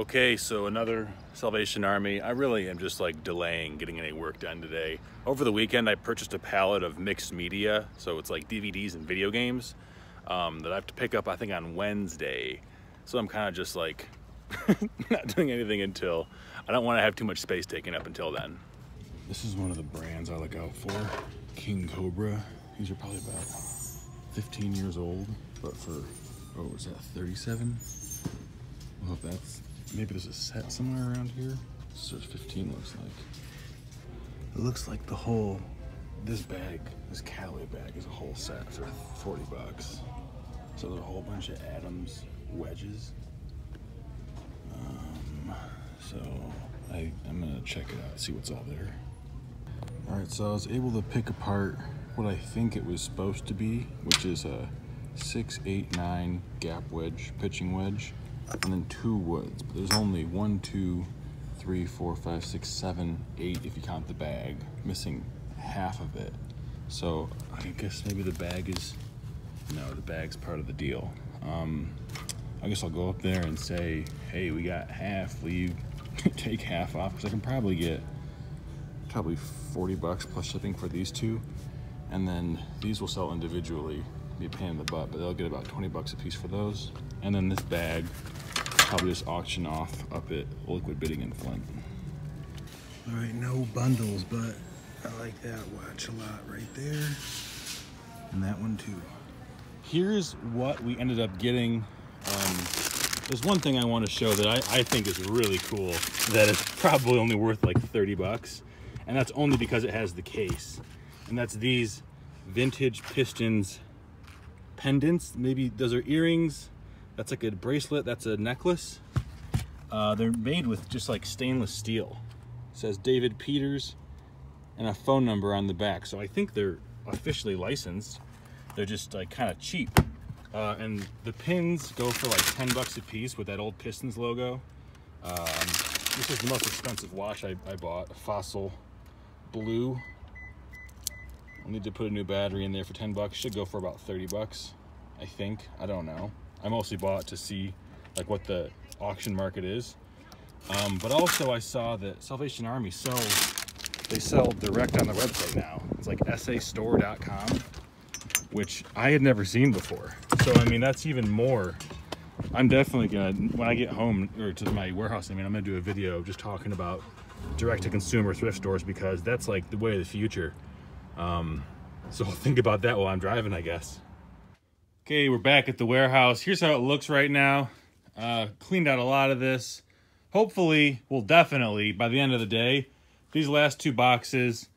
Okay, so another Salvation Army. I really am just like delaying getting any work done today. Over the weekend, I purchased a pallet of mixed media. So it's like DVDs and video games um, that I have to pick up, I think, on Wednesday. So I'm kind of just like not doing anything until, I don't want to have too much space taken up until then. This is one of the brands I look out for. King Cobra. These are probably about 15 years old, but for, oh, is that 37? Well, that's maybe there's a set somewhere around here. So 15 looks like. It looks like the whole, this bag, this Cali bag is a whole set for 40 bucks. So there's a whole bunch of Adams wedges. Um, so I, I'm gonna check it out, see what's all there. All right, so I was able to pick apart what I think it was supposed to be, which is a six, eight, nine gap wedge, pitching wedge and then two woods. But there's only one, two, three, four, five, six, seven, eight if you count the bag. Missing half of it. So I guess maybe the bag is, no, the bag's part of the deal. Um, I guess I'll go up there and say, hey, we got half. Will you take half off? Because I can probably get probably 40 bucks plus shipping for these two. And then these will sell individually. Be a pain in the butt, but they'll get about 20 bucks a piece for those. And then this bag probably just auction off up at Liquid Bidding in Flint. All right, no bundles, but I like that watch a lot right there. And that one too. Here's what we ended up getting. Um, there's one thing I want to show that I, I think is really cool that is probably only worth like 30 bucks. And that's only because it has the case. And that's these vintage Pistons pendants. Maybe those are earrings that's like a bracelet, that's a necklace. Uh, they're made with just like stainless steel. It says David Peters and a phone number on the back. So I think they're officially licensed. They're just like kind of cheap. Uh, and the pins go for like 10 bucks a piece with that old Pistons logo. Um, this is the most expensive watch I, I bought, Fossil Blue. I'll need to put a new battery in there for 10 bucks. Should go for about 30 bucks, I think. I don't know. I mostly bought to see like what the auction market is. Um, but also I saw that Salvation Army sells, they sell direct on the website now. It's like sastore.com, which I had never seen before. So, I mean, that's even more. I'm definitely gonna, when I get home or to my warehouse, I mean, I'm gonna do a video just talking about direct to consumer thrift stores because that's like the way of the future. Um, so think about that while I'm driving, I guess. Okay, we're back at the warehouse. Here's how it looks right now. Uh, cleaned out a lot of this. Hopefully, well, definitely, by the end of the day, these last two boxes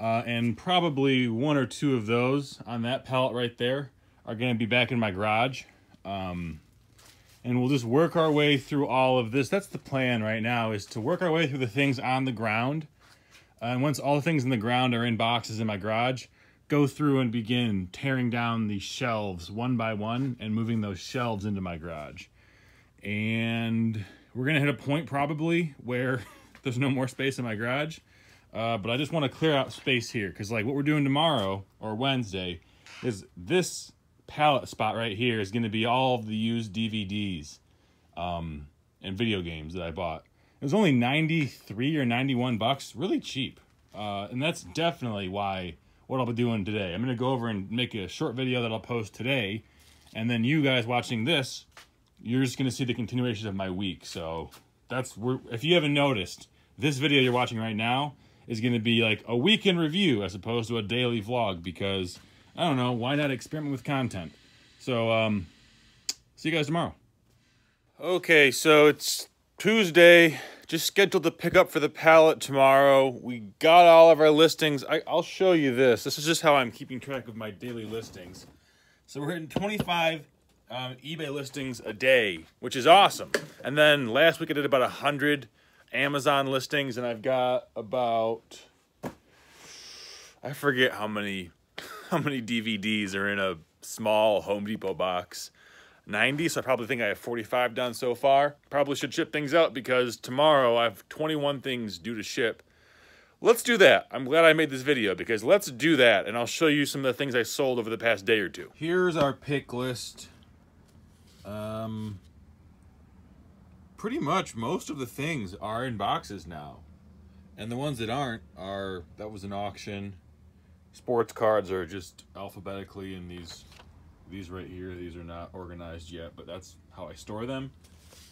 uh, and probably one or two of those on that pallet right there are going to be back in my garage. Um, and we'll just work our way through all of this. That's the plan right now, is to work our way through the things on the ground. Uh, and once all the things in the ground are in boxes in my garage, go through and begin tearing down the shelves one by one and moving those shelves into my garage. And we're going to hit a point probably where there's no more space in my garage. Uh, but I just want to clear out space here because like what we're doing tomorrow or Wednesday is this pallet spot right here is going to be all of the used DVDs um, and video games that I bought. It was only 93 or 91 bucks, really cheap. Uh, and that's definitely why what I'll be doing today. I'm going to go over and make a short video that I'll post today. And then you guys watching this, you're just going to see the continuation of my week. So that's, if you haven't noticed, this video you're watching right now is going to be like a week in review as opposed to a daily vlog because, I don't know, why not experiment with content? So, um, see you guys tomorrow. Okay, so it's Tuesday just scheduled to pick up for the pallet tomorrow. We got all of our listings. I, will show you this. This is just how I'm keeping track of my daily listings. So we're hitting 25 um, eBay listings a day, which is awesome. And then last week I did about 100 Amazon listings, and I've got about, I forget how many, how many DVDs are in a small Home Depot box. 90, so I probably think I have 45 done so far. Probably should ship things out because tomorrow I have 21 things due to ship. Let's do that. I'm glad I made this video because let's do that and I'll show you some of the things I sold over the past day or two. Here's our pick list. Um, pretty much most of the things are in boxes now. And the ones that aren't are, that was an auction. Sports cards are just alphabetically in these, these right here. These are not organized yet, but that's how I store them.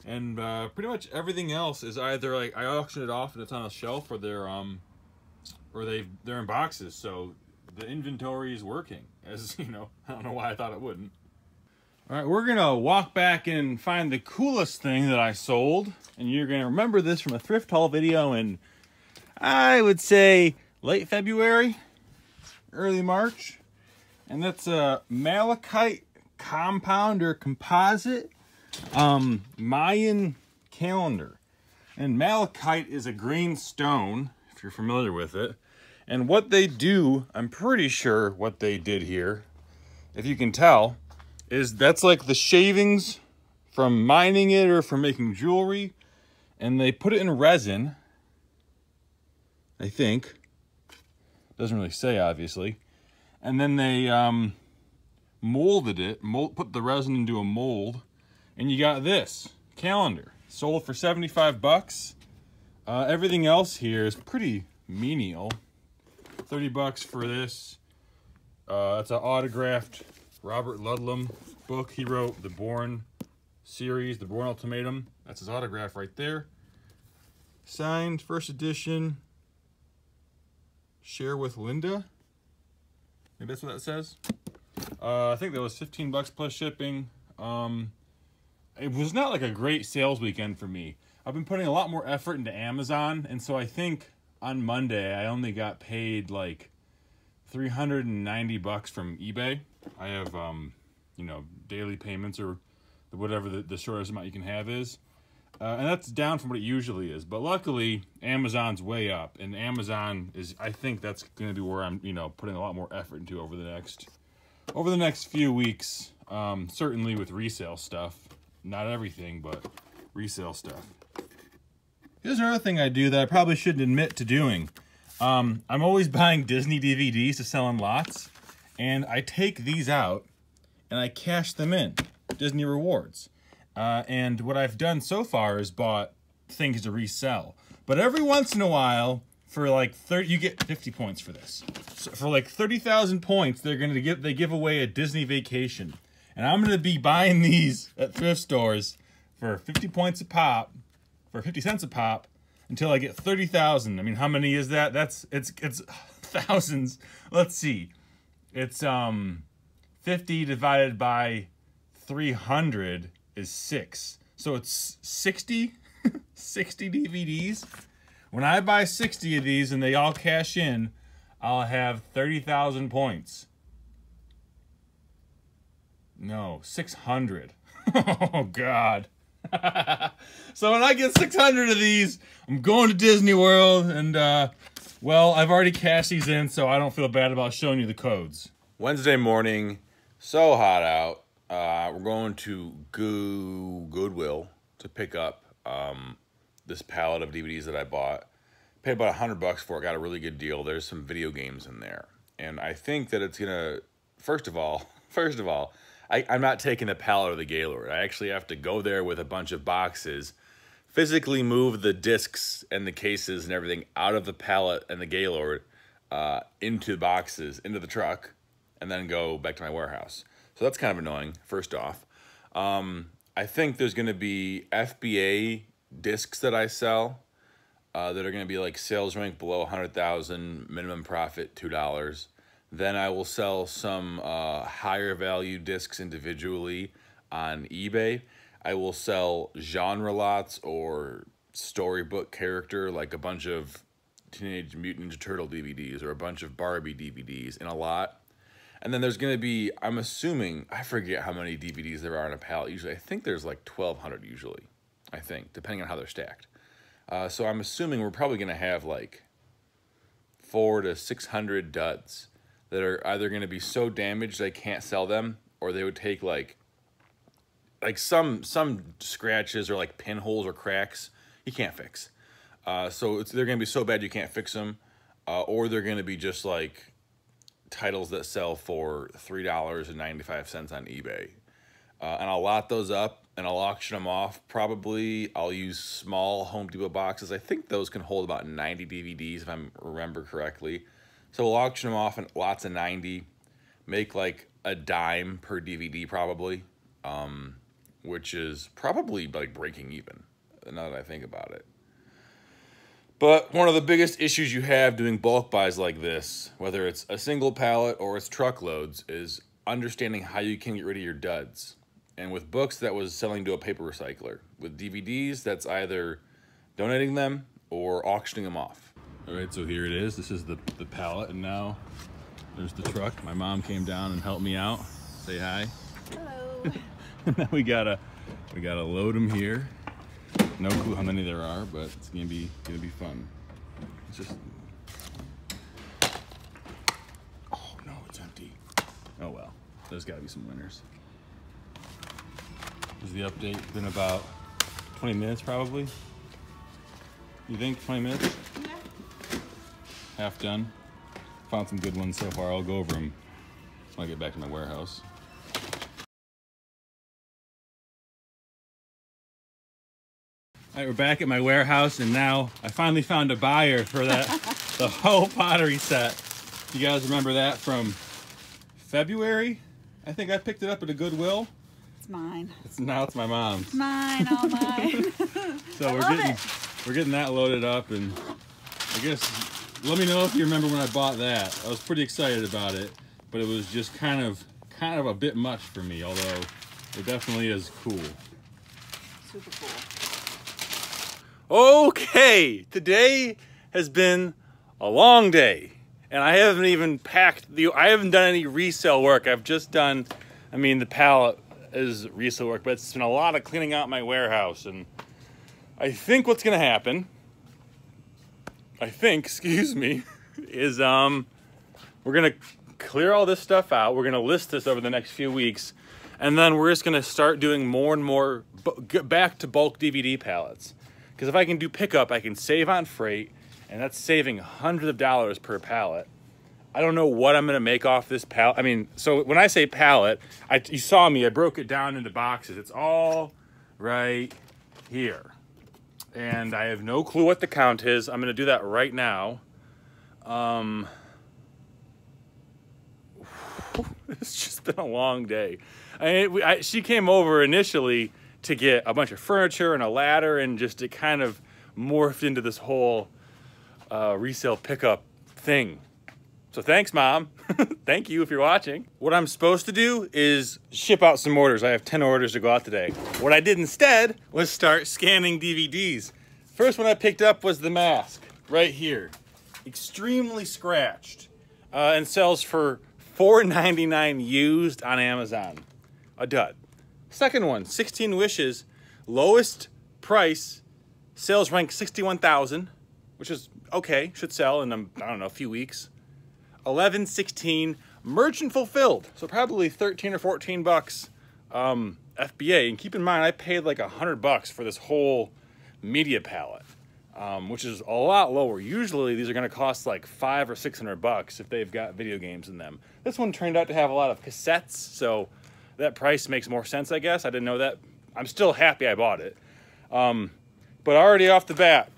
And uh, pretty much everything else is either like I auction it off and it's on a shelf or they're, um, or they they're in boxes. So the inventory is working as you know, I don't know why I thought it wouldn't. All right, we're gonna walk back and find the coolest thing that I sold. And you're gonna remember this from a thrift haul video in, I would say, late February, early March. And that's a malachite compound or composite um, Mayan calendar. And malachite is a green stone, if you're familiar with it. And what they do, I'm pretty sure what they did here, if you can tell, is that's like the shavings from mining it or from making jewelry and they put it in resin i think doesn't really say obviously and then they um, molded it mold, put the resin into a mold and you got this calendar sold for 75 bucks uh, everything else here is pretty menial 30 bucks for this uh, it's an autographed Robert Ludlum book. He wrote the Bourne series, the Bourne Ultimatum. That's his autograph right there. Signed, first edition. Share with Linda. Maybe that's what that says. Uh, I think that was 15 bucks plus shipping. Um, it was not like a great sales weekend for me. I've been putting a lot more effort into Amazon, and so I think on Monday I only got paid like 390 bucks from eBay. I have, um, you know, daily payments or whatever the, the shortest amount you can have is. Uh, and that's down from what it usually is. But luckily, Amazon's way up. And Amazon is, I think that's going to be where I'm, you know, putting a lot more effort into over the next, over the next few weeks. Um, certainly with resale stuff. Not everything, but resale stuff. Here's another thing I do that I probably shouldn't admit to doing. Um, I'm always buying Disney DVDs to sell in lots, and I take these out and I cash them in, Disney Rewards. Uh, and what I've done so far is bought things to resell. But every once in a while, for like 30, you get 50 points for this. So for like 30,000 points, they're going to give, they give away a Disney vacation. And I'm going to be buying these at thrift stores for 50 points a pop, for 50 cents a pop, until I get 30,000. I mean, how many is that? That's, it's, it's thousands. Let's see. It's, um, 50 divided by 300 is six. So it's 60, 60 DVDs. When I buy 60 of these and they all cash in, I'll have 30,000 points. No, 600. oh, God. so when I get 600 of these, I'm going to Disney World, and uh, well, I've already cashed these in, so I don't feel bad about showing you the codes. Wednesday morning, so hot out. Uh, we're going to Go Goodwill to pick up um, this pallet of DVDs that I bought. Paid about a hundred bucks for it. Got a really good deal. There's some video games in there, and I think that it's gonna. First of all, first of all, I, I'm not taking the pallet or the Gaylord. I actually have to go there with a bunch of boxes, physically move the discs and the cases and everything out of the pallet and the Gaylord uh, into boxes, into the truck, and then go back to my warehouse. So that's kind of annoying, first off. Um, I think there's going to be FBA discs that I sell uh, that are going to be like sales rank below 100,000, minimum profit $2. Then I will sell some uh, higher value discs individually on eBay. I will sell genre lots or storybook character, like a bunch of Teenage Mutant Ninja Turtle DVDs or a bunch of Barbie DVDs in a lot. And then there's going to be, I'm assuming, I forget how many DVDs there are in a pallet. Usually, I think there's like 1,200 usually, I think, depending on how they're stacked. Uh, so I'm assuming we're probably going to have like four to 600 duds that are either going to be so damaged I can't sell them, or they would take like like some some scratches or like pinholes or cracks you can't fix. Uh, so they're going to be so bad you can't fix them, uh, or they're going to be just like titles that sell for three dollars and ninety five cents on eBay, uh, and I'll lot those up and I'll auction them off. Probably I'll use small Home Depot boxes. I think those can hold about 90 DVDs if I remember correctly. So we'll auction them off in lots of 90, make like a dime per DVD probably, um, which is probably like breaking even now that I think about it. But one of the biggest issues you have doing bulk buys like this, whether it's a single pallet or it's truckloads, is understanding how you can get rid of your duds. And with books, that was selling to a paper recycler. With DVDs, that's either donating them or auctioning them off. All right, so here it is. This is the, the pallet, and now there's the truck. My mom came down and helped me out. Say hi. Hello. and now we gotta we gotta load them here. No clue how many there are, but it's gonna be gonna be fun. It's just oh no, it's empty. Oh well, there's gotta be some winners. Is the update been about 20 minutes probably? You think 20 minutes? Yeah. Half done. Found some good ones so far. I'll go over them when I get back to my warehouse. All right, we're back at my warehouse, and now I finally found a buyer for that the whole pottery set. You guys remember that from February? I think I picked it up at a Goodwill. It's mine. It's now it's my mom's. It's mine, all mine. So I we're getting it. we're getting that loaded up, and I guess let me know if you remember when I bought that. I was pretty excited about it, but it was just kind of kind of a bit much for me. Although it definitely is cool. Super cool. Okay, today has been a long day, and I haven't even packed the. I haven't done any resale work. I've just done, I mean, the pallet is resale work, but it's been a lot of cleaning out my warehouse, and I think what's gonna happen. I think, excuse me, is um, we're gonna clear all this stuff out. We're gonna list this over the next few weeks, and then we're just gonna start doing more and more. Back to bulk DVD pallets. Because if I can do pickup, I can save on freight, and that's saving hundreds of dollars per pallet. I don't know what I'm gonna make off this pallet. I mean, so when I say pallet, I, you saw me, I broke it down into boxes. It's all right here. And I have no clue what the count is. I'm gonna do that right now. Um, it's just been a long day. I, I, she came over initially to get a bunch of furniture and a ladder, and just it kind of morphed into this whole uh, resale pickup thing. So thanks, mom. Thank you if you're watching. What I'm supposed to do is ship out some orders. I have 10 orders to go out today. What I did instead was start scanning DVDs. First one I picked up was the mask right here. Extremely scratched uh, and sells for $4.99 used on Amazon. A dud. Second one, 16 Wishes, lowest price, sales rank 61,000, which is okay, should sell in, um, I don't know, a few weeks. 11, 16, merchant fulfilled. So probably 13 or 14 bucks um, FBA. And keep in mind, I paid like a hundred bucks for this whole media palette, um, which is a lot lower. Usually these are gonna cost like five or 600 bucks if they've got video games in them. This one turned out to have a lot of cassettes, so that price makes more sense, I guess. I didn't know that. I'm still happy I bought it. Um, but already off the bat,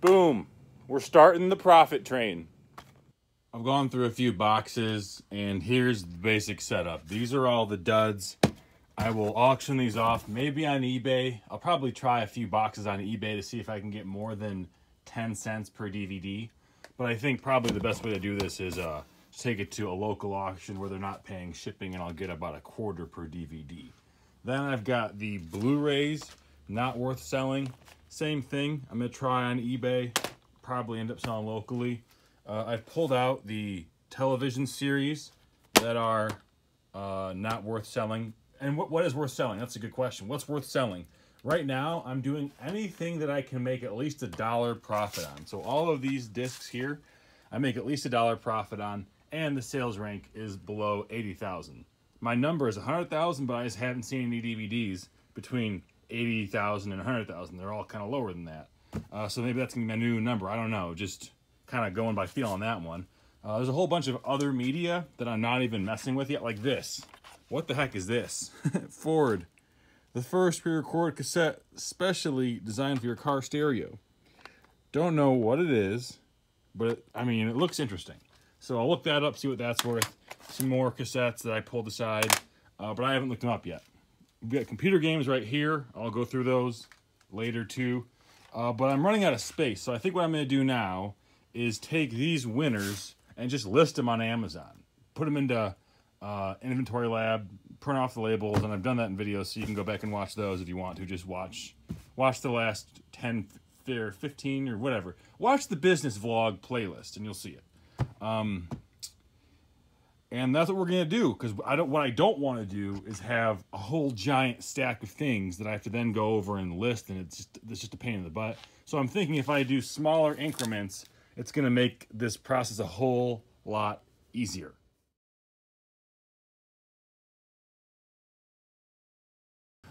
boom, we're starting the profit train. I've gone through a few boxes, and here's the basic setup. These are all the duds. I will auction these off, maybe on eBay. I'll probably try a few boxes on eBay to see if I can get more than 10 cents per DVD. But I think probably the best way to do this is uh, take it to a local auction where they're not paying shipping, and I'll get about a quarter per DVD. Then I've got the Blu-rays, not worth selling. Same thing. I'm gonna try on eBay. Probably end up selling locally. Uh, I've pulled out the television series that are uh, not worth selling. And what, what is worth selling? That's a good question. What's worth selling? Right now, I'm doing anything that I can make at least a dollar profit on. So all of these discs here, I make at least a dollar profit on, and the sales rank is below 80,000. My number is 100,000, but I just haven't seen any DVDs between 80,000 and 100,000. They're all kind of lower than that. Uh, so maybe that's gonna be my new number. I don't know. Just kind of going by feel on that one. Uh, there's a whole bunch of other media that I'm not even messing with yet, like this. What the heck is this? Ford the first pre-recorded cassette specially designed for your car stereo. Don't know what it is, but I mean, it looks interesting. So I'll look that up, see what that's worth. Some more cassettes that I pulled aside, uh, but I haven't looked them up yet. We've got computer games right here. I'll go through those later too. Uh, but I'm running out of space, so I think what I'm going to do now is take these winners and just list them on Amazon. Put them into uh, Inventory Lab, print off the labels, and I've done that in videos, so you can go back and watch those if you want to. Just watch, watch the last 10 or 15 or whatever. Watch the business vlog playlist, and you'll see it. Um, and that's what we're gonna do because I don't. What I don't want to do is have a whole giant stack of things that I have to then go over and list, and it's just it's just a pain in the butt. So I'm thinking if I do smaller increments, it's gonna make this process a whole lot easier.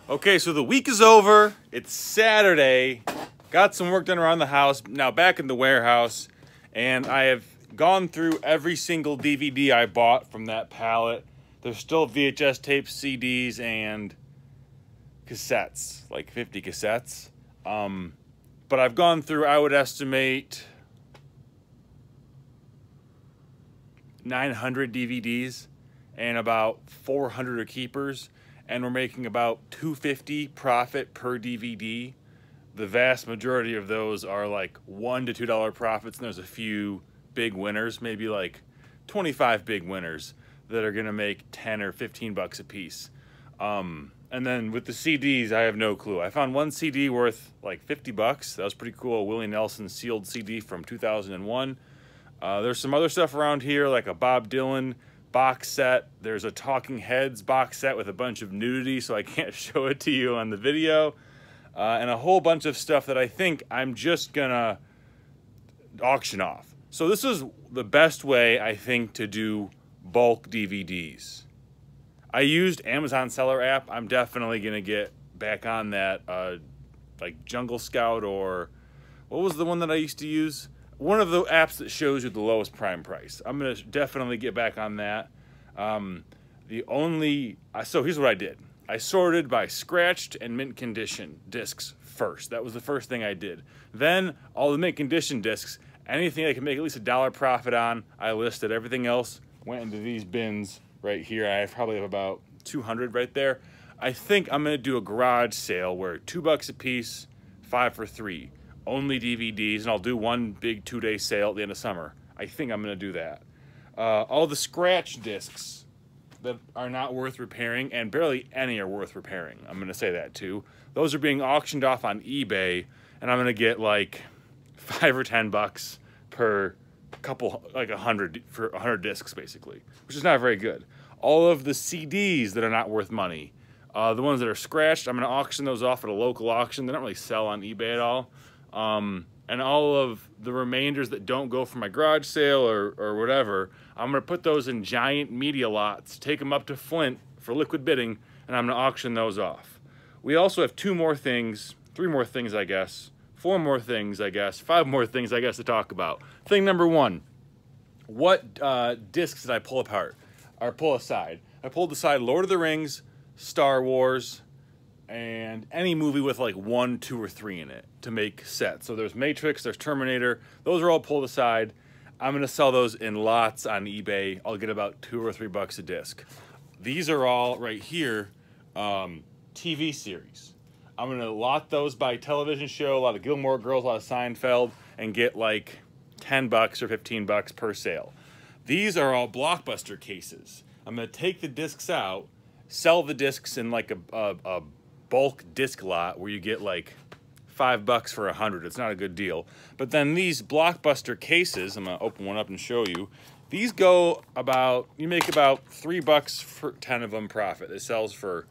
Okay, so the week is over. It's Saturday. Got some work done around the house. Now back in the warehouse, and I have gone through every single DVD I bought from that pallet. There's still VHS tapes, CDs, and cassettes, like 50 cassettes. Um, but I've gone through, I would estimate, 900 DVDs and about 400 are keepers and we're making about 250 profit per DVD. The vast majority of those are like one to two dollar profits, and there's a few big winners, maybe like 25 big winners that are gonna make 10 or 15 bucks a piece. Um, and then with the CDs, I have no clue. I found one CD worth like 50 bucks. That was pretty cool. Willie Nelson sealed CD from 2001. Uh, there's some other stuff around here, like a Bob Dylan box set. There's a Talking Heads box set with a bunch of nudity, so I can't show it to you on the video. Uh, and a whole bunch of stuff that I think I'm just gonna auction off. So this is the best way, I think, to do bulk DVDs. I used Amazon Seller app. I'm definitely gonna get back on that, uh, like Jungle Scout or what was the one that I used to use? one of the apps that shows you the lowest prime price. I'm gonna definitely get back on that. Um, the only so here's what I did. I sorted by scratched and mint condition discs first. That was the first thing I did. Then all the mint condition discs, anything I can make at least a dollar profit on, I listed. Everything else went into these bins right here. I probably have about 200 right there. I think I'm gonna do a garage sale where two bucks a piece, five for three only DVDs, and I'll do one big two day sale at the end of summer. I think I'm going to do that. Uh, all the scratch discs that are not worth repairing, and barely any are worth repairing. I'm going to say that too. Those are being auctioned off on eBay, and I'm going to get like five or ten bucks per couple, like a hundred for a hundred discs, basically, which is not very good. All of the CDs that are not worth money, uh, the ones that are scratched, I'm going to auction those off at a local auction. They don't really sell on eBay at all. Um, and all of the remainders that don't go for my garage sale or, or whatever, I'm going to put those in giant media lots, take them up to Flint for liquid bidding, and I'm going to auction those off. We also have two more things, three more things, I guess, four more things, I guess, five more things, I guess, to talk about. Thing number one, what uh, discs did I pull apart or pull aside? I pulled aside Lord of the Rings, Star Wars, and any movie with like one, two, or three in it to make sets. So there's Matrix, there's Terminator. Those are all pulled aside. I'm gonna sell those in lots on eBay. I'll get about two or three bucks a disc. These are all right here, um, TV series. I'm gonna lot those by television show, a lot of Gilmore Girls, a lot of Seinfeld, and get like 10 bucks or 15 bucks per sale. These are all blockbuster cases. I'm gonna take the discs out, sell the discs in like a, a, a bulk disc lot where you get like five bucks for a hundred. It's not a good deal. But then these blockbuster cases, I'm gonna open one up and show you. These go about, you make about three bucks for 10 of them profit. It sells for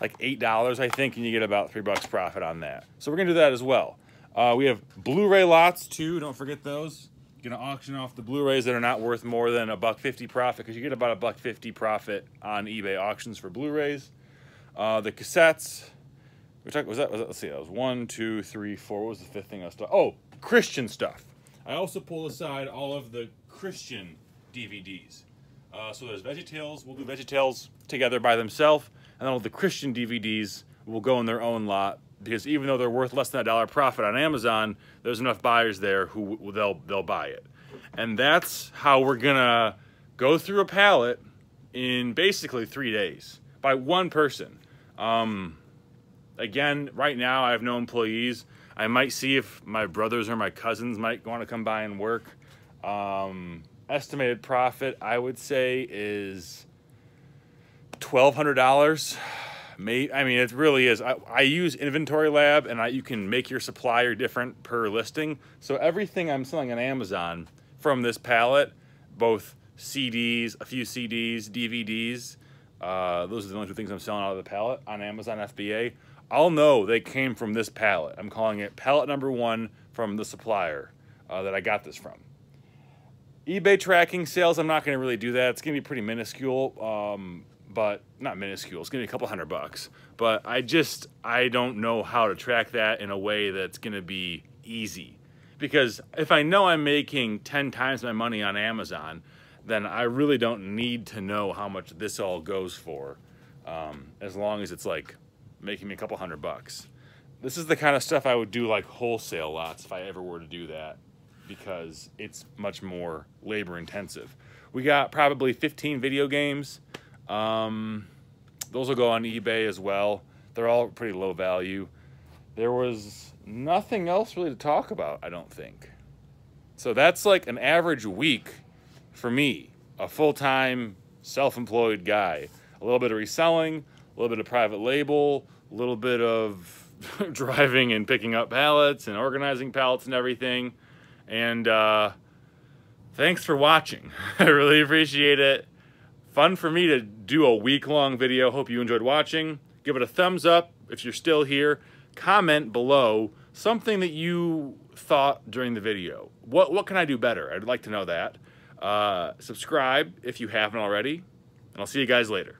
like $8, I think, and you get about three bucks profit on that. So we're gonna do that as well. Uh, we have Blu-ray lots too, don't forget those. You're gonna auction off the Blu-rays that are not worth more than a buck 50 profit because you get about a buck 50 profit on eBay auctions for Blu-rays. Uh, the cassettes, we talked, was that, was that, let's see, that was one, two, three, four. What was the fifth thing I was talking? Oh, Christian stuff. I also pull aside all of the Christian DVDs. Uh, so there's VeggieTales. We'll do VeggieTales together by themselves, and all the Christian DVDs will go in their own lot because even though they're worth less than a dollar profit on Amazon, there's enough buyers there who they'll they'll buy it. And that's how we're gonna go through a pallet in basically three days by one person. Um, again, right now I have no employees. I might see if my brothers or my cousins might want to come by and work. Um, estimated profit, I would say, is twelve hundred dollars. May I mean it really is. I, I use Inventory Lab, and I, you can make your supplier different per listing. So everything I'm selling on Amazon from this pallet, both CDs, a few CDs, DVDs. Uh, those are the only two things I'm selling out of the pallet on Amazon FBA. I'll know they came from this pallet. I'm calling it pallet number one from the supplier uh, that I got this from eBay tracking sales, I'm not going to really do that. It's going to be pretty minuscule, um, but not minuscule. It's to be a couple hundred bucks. But I just, I don't know how to track that in a way that's to be easy. Because if I know I'm making 10 times my money on Amazon, then I really don't need to know how much this all goes for, um, as long as it's like making me a couple hundred bucks. This is the kind of stuff I would do like wholesale lots if I ever were to do that because it's much more labor intensive. We got probably 15 video games. Um, those will go on eBay as well. They're all pretty low value. There was nothing else really to talk about, I don't think. So that's like an average week for me, a full time, self employed guy. A little bit of reselling, a little bit of private label, a little bit of driving and picking up pallets and organizing pallets and everything. And uh, thanks for watching. I really appreciate it. Fun for me to do a week long video. Hope you enjoyed watching. Give it a thumbs up if you're still here. Comment below something that you thought during the video. What, what can I do better? I'd like to know that. Uh, subscribe if you haven't already. And I'll see you guys later.